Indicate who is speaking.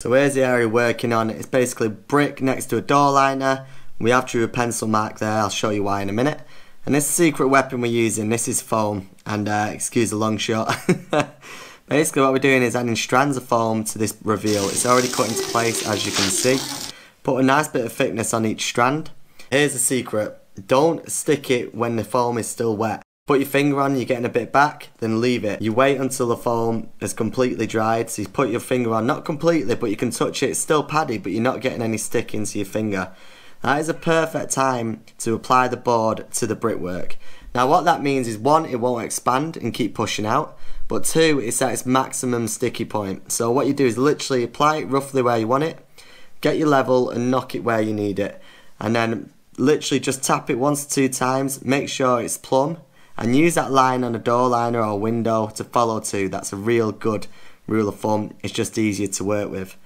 Speaker 1: So here's the area working on. It's basically brick next to a door liner. We have drew a pencil mark there. I'll show you why in a minute. And this secret weapon we're using, this is foam. And uh, excuse the long shot. Basically what we're doing is adding strands of foam to this reveal. It's already cut into place as you can see. Put a nice bit of thickness on each strand. Here's the secret. Don't stick it when the foam is still wet. Put your finger on, you're getting a bit back, then leave it. You wait until the foam is completely dried. So you put your finger on, not completely, but you can touch it. It's still paddy, but you're not getting any stick into your finger. That is a perfect time to apply the board to the brickwork. Now what that means is one, it won't expand and keep pushing out, but two, it's at its maximum sticky point. So what you do is literally apply it roughly where you want it, get your level and knock it where you need it. And then literally just tap it once or two times, make sure it's plumb and use that line on a door liner or window to follow to. That's a real good rule of thumb. It's just easier to work with.